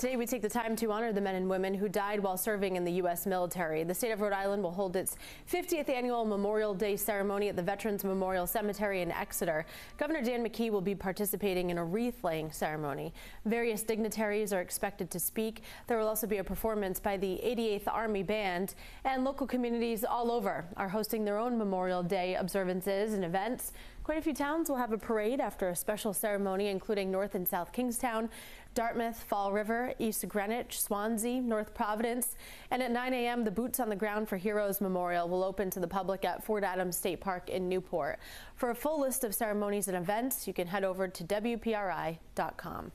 Today, we take the time to honor the men and women who died while serving in the U.S. military. The state of Rhode Island will hold its 50th annual Memorial Day ceremony at the Veterans Memorial Cemetery in Exeter. Governor Dan McKee will be participating in a wreath laying ceremony. Various dignitaries are expected to speak. There will also be a performance by the 88th Army Band, and local communities all over are hosting their own Memorial Day observances and events. Quite a few towns will have a parade after a special ceremony, including North and South Kingstown, Dartmouth, Fall River, East Greenwich, Swansea, North Providence. And at 9 a.m., the Boots on the Ground for Heroes Memorial will open to the public at Fort Adams State Park in Newport. For a full list of ceremonies and events, you can head over to WPRI.com.